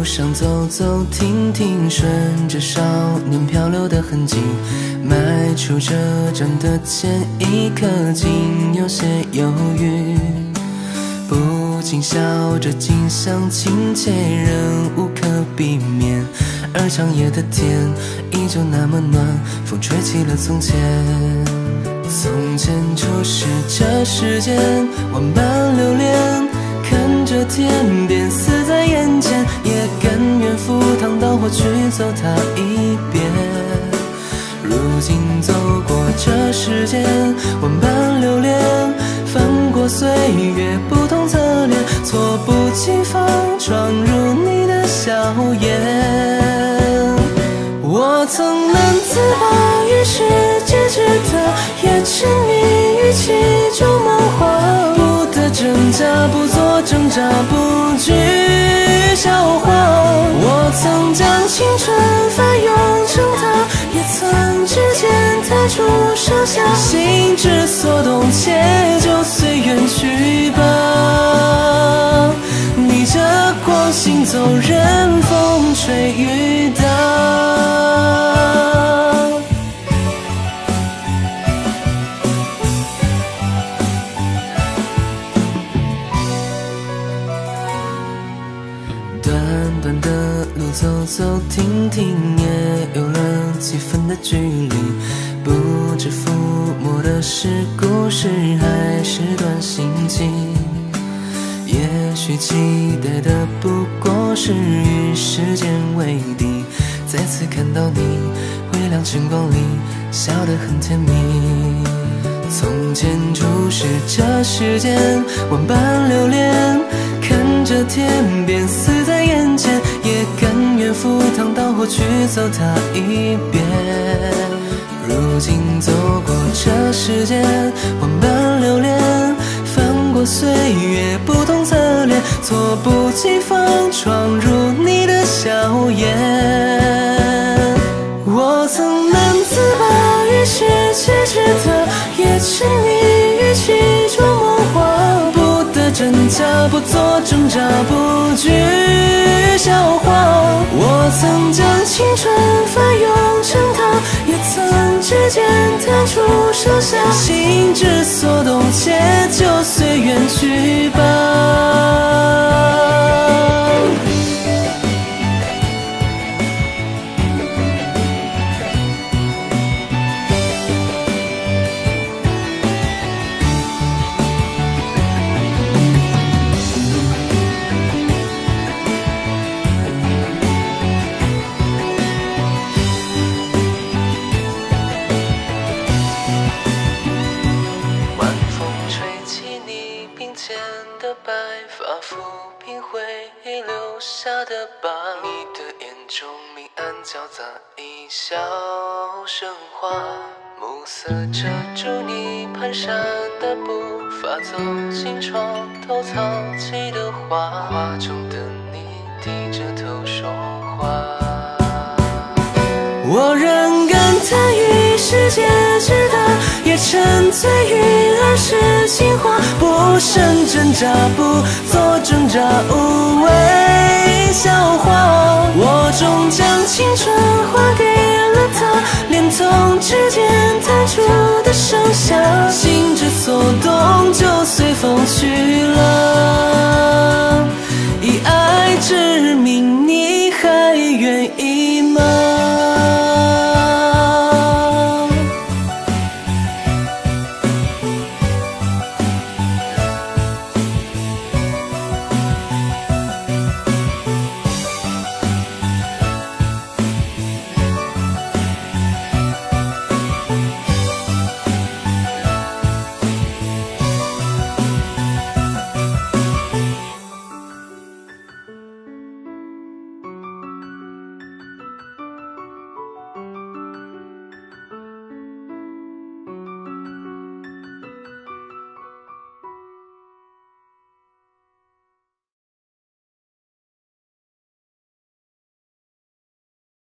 路上走走停停，顺着少年漂流的痕迹，迈出车站的前一刻，竟有些犹豫。不禁笑着，近乡情怯，仍无可避免。而长夜的天依旧那么暖，风吹起了从前。从前初识这世间万般留恋，看着天边去走它一遍。如今走过这世间万般留恋，翻过岁月不同侧脸，猝不及防闯入你的笑颜。我曾难自拔于世界之大，也沉迷于其中梦话。不得挣扎，不做挣扎，不惧笑话。曾将青春翻涌成她，也曾指尖弹出盛夏。心之所动，且就随缘去吧。逆着光行走，任风吹雨打。短短的路走走停停，也有了几分的距离。不知抚摸的是故事，还是段心情？也许期待的不过是与时间为敌，再次看到你，微亮晨光里，笑得很甜蜜。从前注视这世间万般留恋，看着天边死在眼前，也甘愿赴汤蹈火去走它一遍。如今走过这世间万般留恋，翻过岁月不同侧脸，措不及防闯入你的笑颜。我曾难自拔于世界之大，也沉迷假，不做挣扎，不惧笑话。我曾将青春翻涌成她，也曾指尖弹出盛夏。心之所动，且就随缘去吧。间的白发，抚平回忆留下的疤。你的眼中明暗交杂，一笑生花。暮色遮住你蹒跚的步伐，走进床头藏起的画，画中的你低着头说话。我仍感叹于世界之大，也沉醉于是情话，不胜挣扎，不做挣扎，无谓笑话，我终将青春还给了他，连同指尖弹出的盛夏，心之所动。